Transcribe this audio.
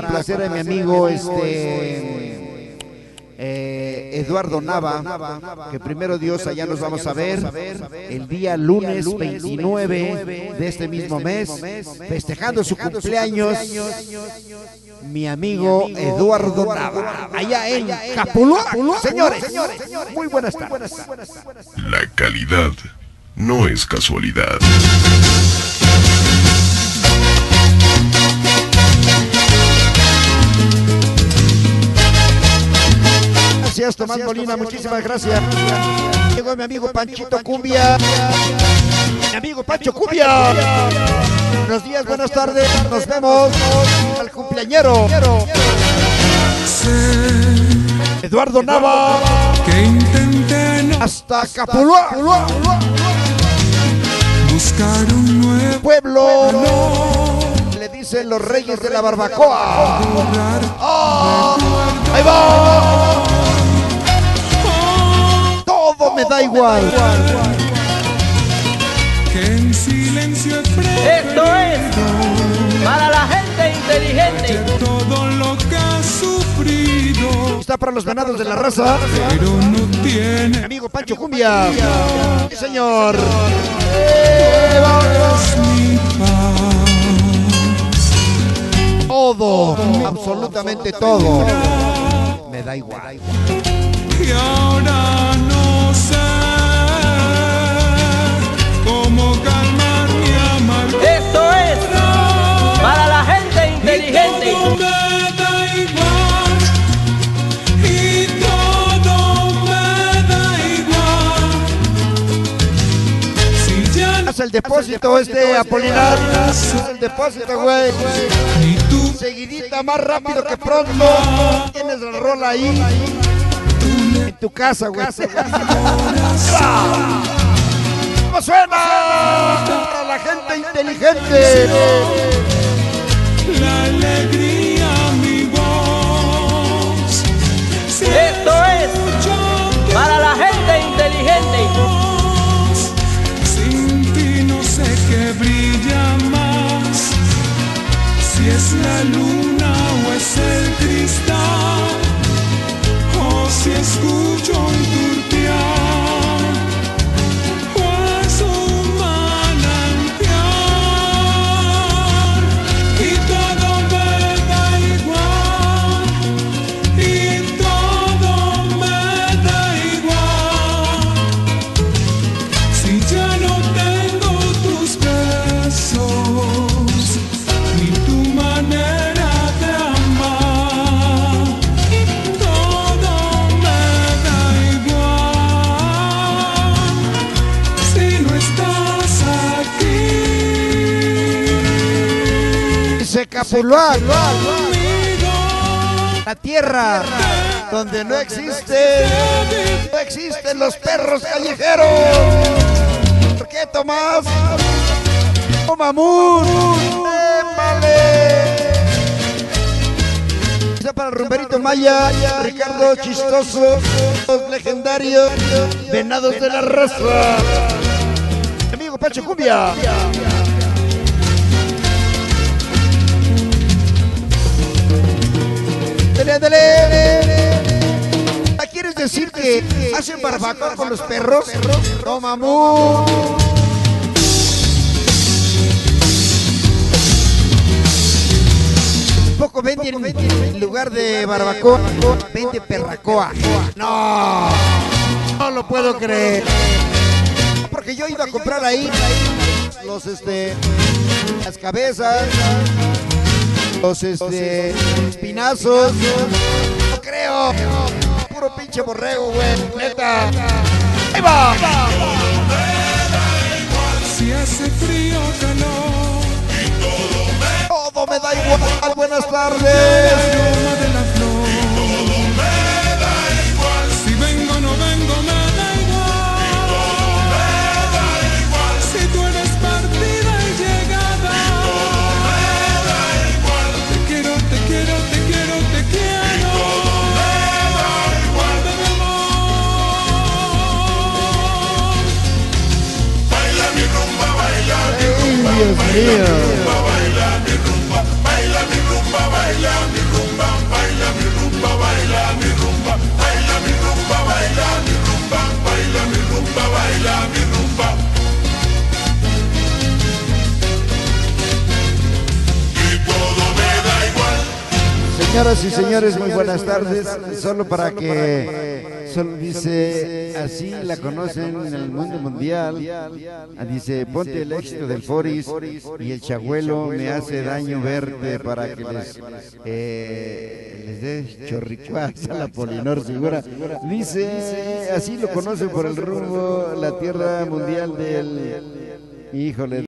complacer a mi amigo este eh, Eduardo Nava, que primero Dios allá nos vamos a ver el día lunes 29 de este mismo mes, festejando su cumpleaños, mi amigo Eduardo Nava, allá en Capulúa. Señores, muy buenas tardes. La calidad no es casualidad. Gracias, Tomás Molina, muchísimas gracias. Llegó mi amigo Panchito Cumbia. Mi amigo Pancho Cumbia. Buenos días, buenas tardes. Nos vemos al cumpleañero. Eduardo Nava. que intenté no Hasta Capulúa. buscar un nuevo Pueblo. Le dicen los reyes de la barbacoa. lugar. Ahí va. Da igual. que en silencio Esto es para la gente inteligente. todo lo que ha sufrido, Está para los ganados de la raza. pero no tiene Amigo Pancho Cumbia. Sí, señor. Todo, absolutamente todo. Me da igual. Y ahora no el depósito este Apolinar. Haz el depósito, güey. Seguidita, más rápido que pronto. Tienes la rola ahí. En tu casa, güey. ¿Cómo suena? Para la gente inteligente. La luna o es el cristal, o si escucho un conmigo, La tierra donde no existe, no existen los perros callejeros. ¿Por qué, Tomás? ¡Oh, mamut! Para el rumberito Maya, Ricardo Chistoso, los legendarios, venados de la raza. Amigo Pacho Cumbia. Ándale. ¿Ah, ¿Quieres decir que hacen barbacoa con los perros? No, mamú. Poco venden en lugar de barbacoa, vende perracoa. No, no lo puedo creer. Porque yo iba a comprar ahí los este las cabezas, los este espinazos. No creo. Puro pinche borrego, güey. Neta. Ahí va. si hace frío calor, Todo me da igual. Buenas tardes. Señoras y señores, muy buenas tardes. Solo para que dice así la conocen en el mundo mundial. Ah, Dice, ponte el éxito del Foris y el chagüelo me hace daño verte para que les, eh, les des chorricuas a la Polinor Segura. Dice, así lo conocen por el rumbo, la tierra mundial del... Híjole.